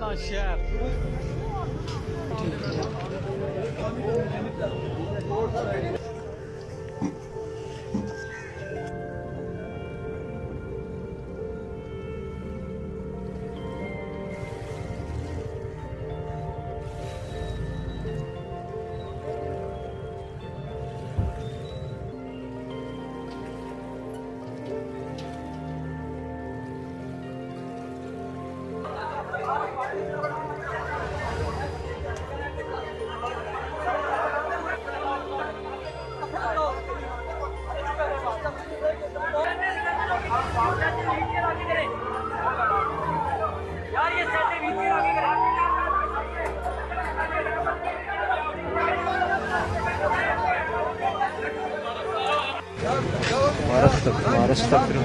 na şer. Araştırdım, araştırdım.